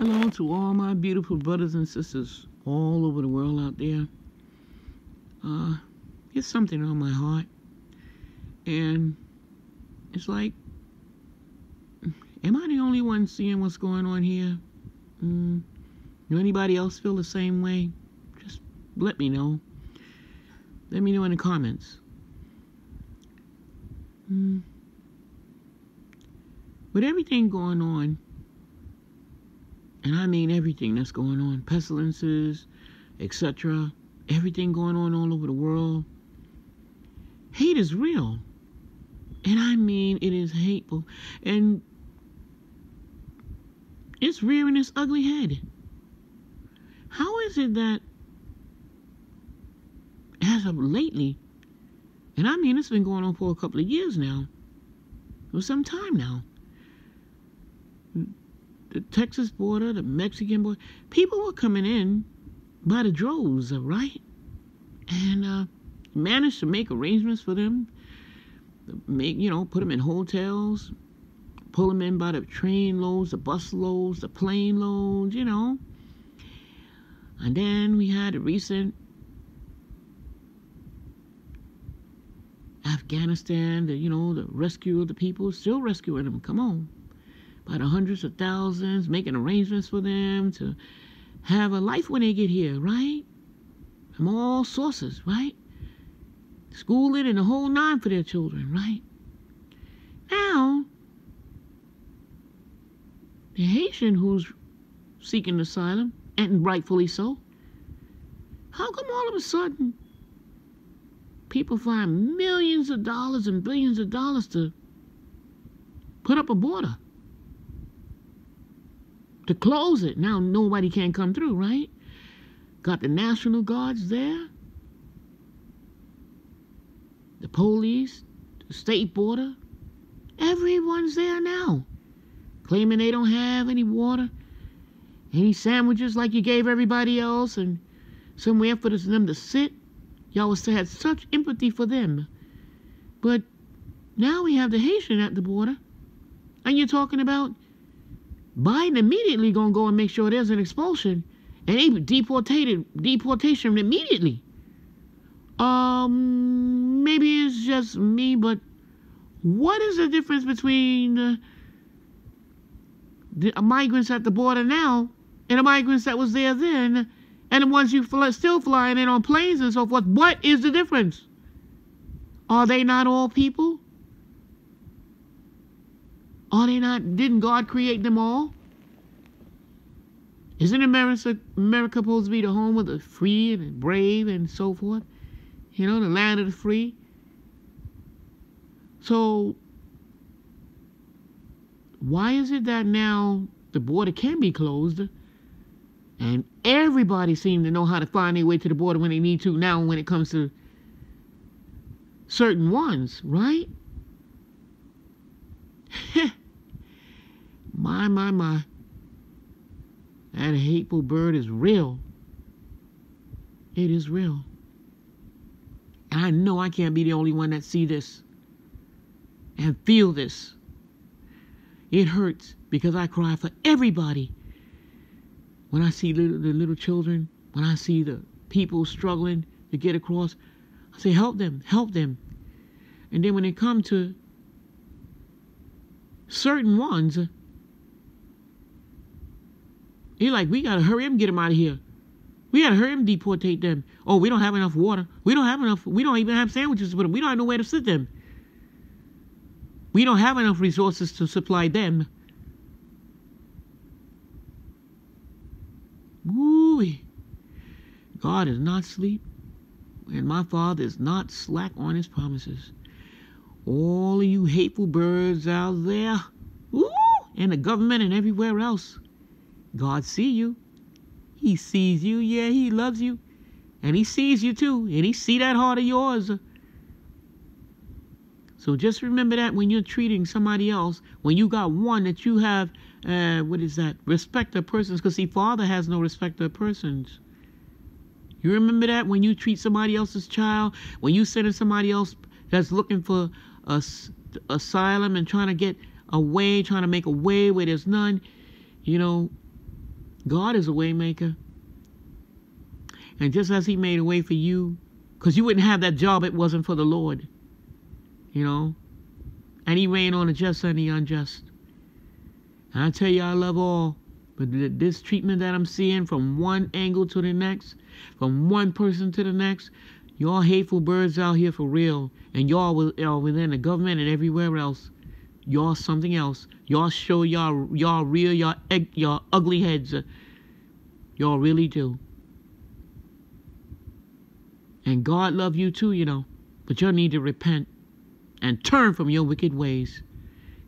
Hello to all my beautiful brothers and sisters all over the world out there. Uh, it's something on my heart. And it's like, am I the only one seeing what's going on here? Mm, do anybody else feel the same way? Just let me know. Let me know in the comments. Mm. With everything going on, and I mean everything that's going on pestilences, etc., everything going on all over the world. Hate is real. And I mean, it is hateful. And it's rearing its ugly head. How is it that, as of lately, and I mean, it's been going on for a couple of years now, for some time now, the Texas border, the Mexican border, people were coming in by the droves, right? And uh, managed to make arrangements for them, make you know, put them in hotels, pull them in by the train loads, the bus loads, the plane loads, you know. And then we had a recent Afghanistan, the, you know, the rescue of the people, still rescuing them. Come on by the hundreds of thousands, making arrangements for them to have a life when they get here, right? From all sources, right? Schooling and the whole nine for their children, right? Now, the Haitian who's seeking asylum, and rightfully so, how come all of a sudden people find millions of dollars and billions of dollars to put up a border? To close it. Now nobody can come through, right? Got the National Guards there, the police, the state border. Everyone's there now, claiming they don't have any water, any sandwiches like you gave everybody else, and somewhere for them to sit. Y'all still had such empathy for them. But now we have the Haitian at the border, and you're talking about Biden immediately gonna go and make sure there's an expulsion and they deportated deportation immediately. Um, maybe it's just me, but what is the difference between the, migrants at the border now and the migrants that was there then, and the ones you still flying in on planes and so forth? What is the difference? Are they not all people? Are they not? Didn't God create them all? Isn't America, America supposed to be the home of the free and the brave and so forth? You know, the land of the free. So, why is it that now the border can be closed and everybody seems to know how to find their way to the border when they need to now when it comes to certain ones, right? My, my, my. That hateful bird is real. It is real. And I know I can't be the only one that see this and feel this. It hurts because I cry for everybody. When I see little, the little children, when I see the people struggling to get across, I say, help them, help them. And then when it come to certain ones, you're like, we gotta hurry him, get him out of here. We gotta hurry him, deportate them. Oh, we don't have enough water. We don't have enough. We don't even have sandwiches put them. We don't have nowhere to sit them. We don't have enough resources to supply them. Woo! God is not asleep, and my Father is not slack on His promises. All of you hateful birds out there, woo, and the government and everywhere else. God see you. He sees you. Yeah, he loves you. And he sees you too. And he see that heart of yours. So just remember that when you're treating somebody else, when you got one that you have, uh, what is that? Respect of persons. Because see, Father has no respect of persons. You remember that when you treat somebody else's child, when you send somebody else that's looking for a, asylum and trying to get away, trying to make a way where there's none, you know, God is a waymaker. And just as he made a way for you, because you wouldn't have that job it wasn't for the Lord. You know? And he rained on the just and the unjust. And I tell you, I love all. But this treatment that I'm seeing from one angle to the next, from one person to the next, y'all hateful birds out here for real. And y'all are within the government and everywhere else. Y'all something else. Y'all show y'all y'all real y'all y'all ugly heads. Y'all really do. And God love you too, you know. But you need to repent and turn from your wicked ways.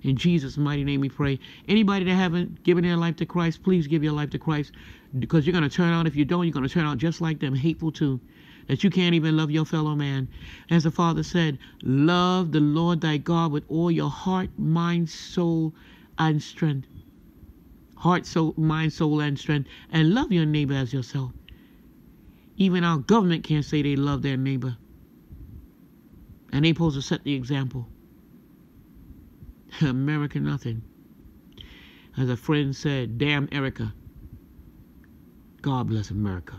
In Jesus' mighty name we pray. Anybody that haven't given their life to Christ, please give your life to Christ. Because you're going to turn out, if you don't, you're going to turn out just like them, hateful too. That you can't even love your fellow man. As the Father said, love the Lord thy God with all your heart, mind, soul, and strength. Heart, soul, mind, soul, and strength. And love your neighbor as yourself. Even our government can't say they love their neighbor. And they supposed to set the example. America nothing. As a friend said, damn Erica. God bless America.